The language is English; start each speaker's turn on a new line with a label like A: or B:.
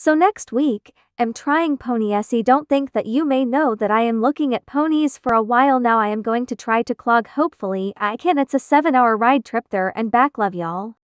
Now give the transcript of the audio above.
A: So next week, am trying pony se don't think that you may know that I am looking at ponies for a while now. I am going to try to clog. Hopefully I can. It's a 7 hour ride trip there and back love y'all.